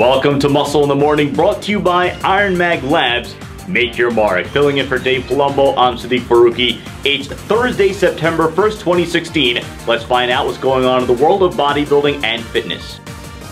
Welcome to Muscle in the Morning, brought to you by Iron Mag Labs. Make your mark. Filling in for Dave Palumbo, I'm Sadiq Faruqi. It's Thursday, September 1st, 2016. Let's find out what's going on in the world of bodybuilding and fitness.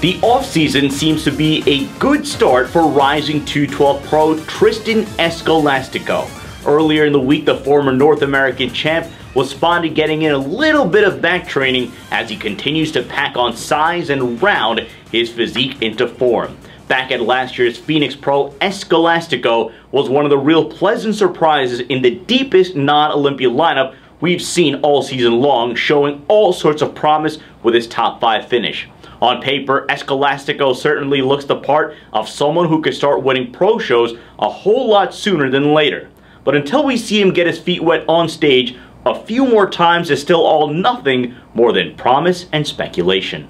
The offseason seems to be a good start for rising 212 pro Tristen Escolastico. Earlier in the week, the former North American champ was spotted getting in a little bit of back training as he continues to pack on size and round his physique into form. Back at last year's Phoenix Pro, Escolastico was one of the real pleasant surprises in the deepest non-Olympia lineup we've seen all season long, showing all sorts of promise with his top 5 finish. On paper, Escolastico certainly looks the part of someone who could start winning pro shows a whole lot sooner than later. But until we see him get his feet wet on stage, a few more times is still all nothing more than promise and speculation.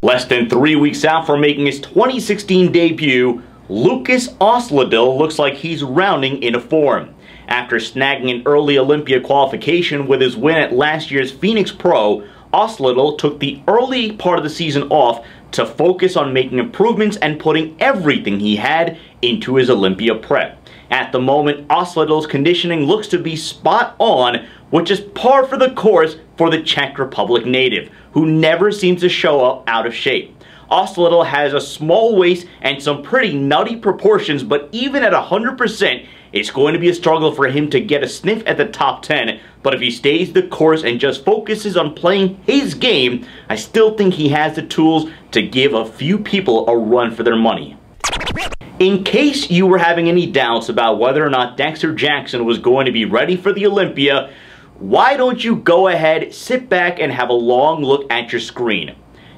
Less than three weeks out from making his 2016 debut, Lukas Osladil looks like he's rounding into form. After snagging an early Olympia qualification with his win at last year's Phoenix Pro, Osladil took the early part of the season off to focus on making improvements and putting everything he had into his Olympia prep. At the moment, Osladil's conditioning looks to be spot on, which is par for the course for the Czech Republic native, who never seems to show up out of shape. Osladil has a small waist and some pretty nutty proportions, but even at 100%, it's going to be a struggle for him to get a sniff at the top 10, but if he stays the course and just focuses on playing his game, I still think he has the tools to give a few people a run for their money. In case you were having any doubts about whether or not Dexter Jackson was going to be ready for the Olympia, why don't you go ahead, sit back, and have a long look at your screen.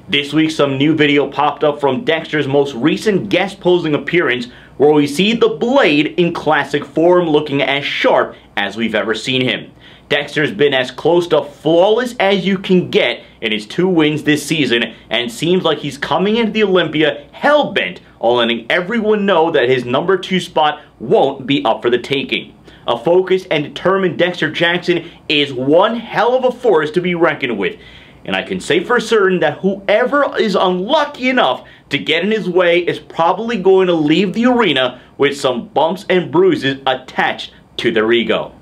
This week, some new video popped up from Dexter's most recent guest posing appearance where we see the Blade in classic form looking as sharp as we've ever seen him. Dexter's been as close to flawless as you can get in his two wins this season and seems like he's coming into the Olympia hell-bent on letting everyone know that his number two spot won't be up for the taking. A focused and determined Dexter Jackson is one hell of a force to be reckoned with. And I can say for certain that whoever is unlucky enough to get in his way is probably going to leave the arena with some bumps and bruises attached to their ego.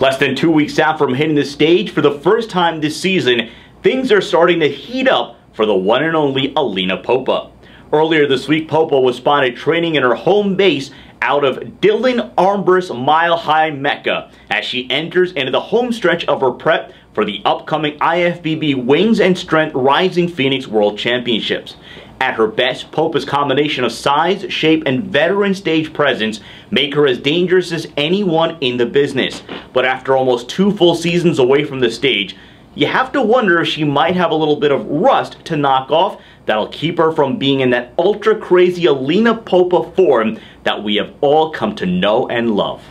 Less than two weeks out from hitting the stage for the first time this season, things are starting to heat up for the one and only Alina Popa. Earlier this week, Popa was spotted training in her home base out of Dylan Armbrust Mile High Mecca as she enters into the home stretch of her prep for the upcoming IFBB Wings and Strength Rising Phoenix World Championships. At her best, Popa's combination of size, shape, and veteran stage presence make her as dangerous as anyone in the business. But after almost two full seasons away from the stage, you have to wonder if she might have a little bit of rust to knock off that'll keep her from being in that ultra crazy Alina Popa form that we have all come to know and love.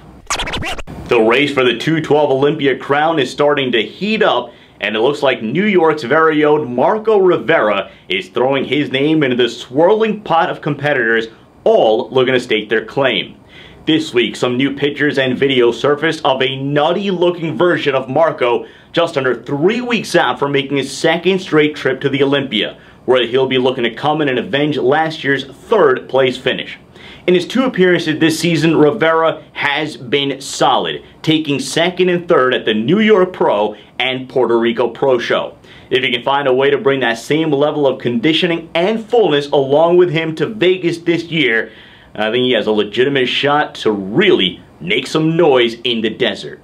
The race for the 212 Olympia crown is starting to heat up and it looks like New York's very own Marco Rivera is throwing his name into the swirling pot of competitors all looking to stake their claim. This week, some new pictures and video surfaced of a nutty looking version of Marco just under three weeks out from making his second straight trip to the Olympia, where he'll be looking to come in and avenge last year's third place finish. In his two appearances this season, Rivera has been solid, taking second and third at the New York Pro and Puerto Rico Pro Show. If he can find a way to bring that same level of conditioning and fullness along with him to Vegas this year, I think he has a legitimate shot to really make some noise in the desert.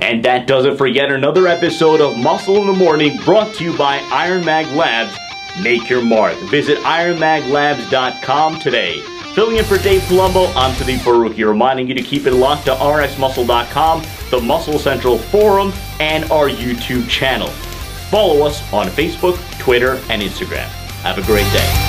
And that does it for yet another episode of Muscle in the Morning brought to you by Iron Mag Labs. Make your mark. Visit ironmaglabs.com today. Filling in for Dave Palumbo, I'm Sadiq Faruqi, reminding you to keep it locked to rxmuscle.com, the Muscle Central Forum, and our YouTube channel. Follow us on Facebook, Twitter, and Instagram. Have a great day.